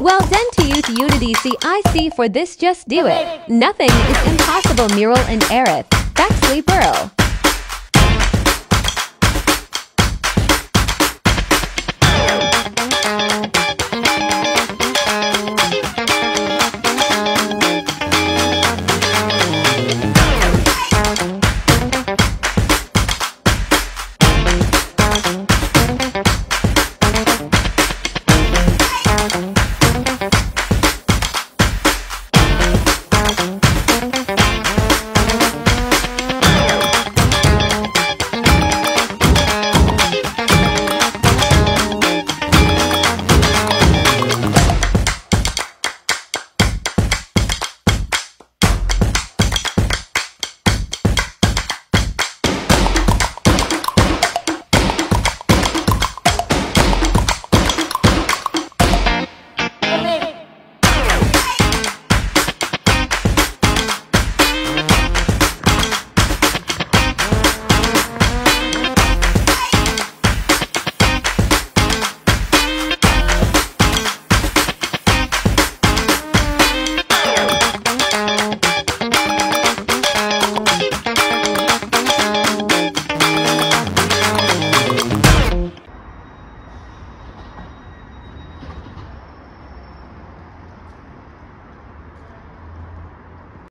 Well done to youth Unity CIC for this just do it. Nothing is impossible mural and Aerith. Backsley Pearl.